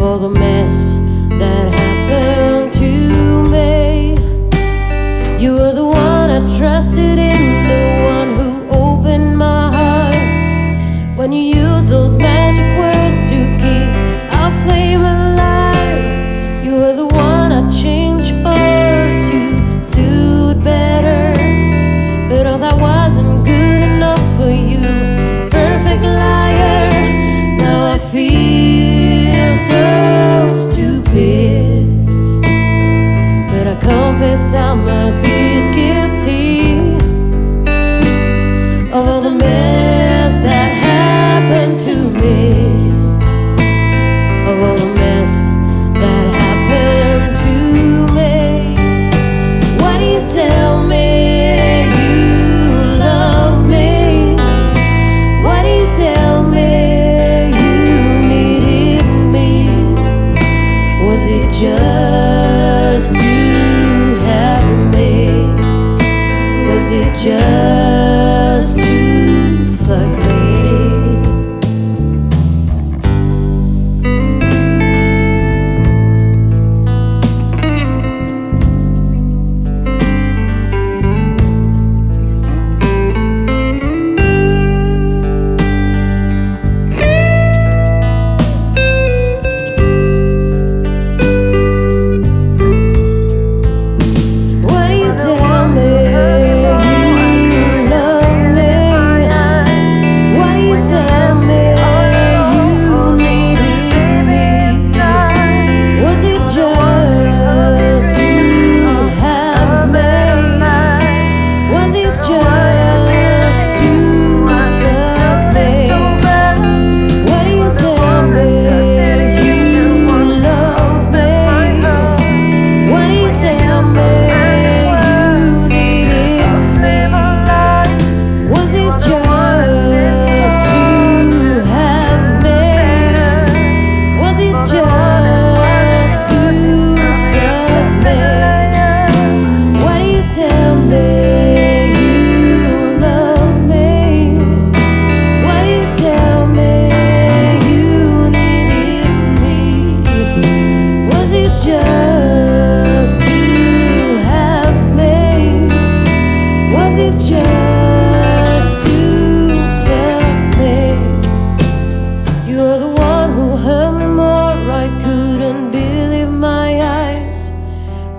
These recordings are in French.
of all the mess that happened to me. You were the one I trusted in, the one who opened my heart. When you use those magic words to keep our flame alive, you were the one I changed. yeah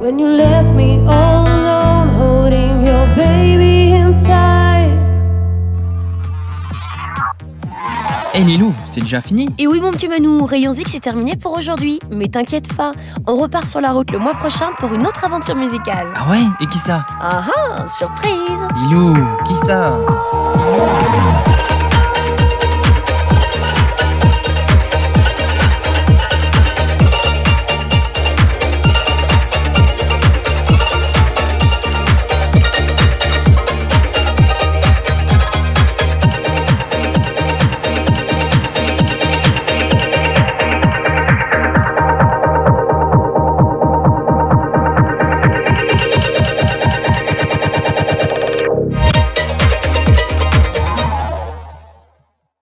when you left me all alone, holding your baby inside. Hey Lilou, c'est déjà fini Et oui mon petit Manou, Rayon Zik c'est terminé pour aujourd'hui. Mais t'inquiète pas, on repart sur la route le mois prochain pour une autre aventure musicale. Ah ouais Et qui ça? Ah ah, surprise Lilou, qui ça?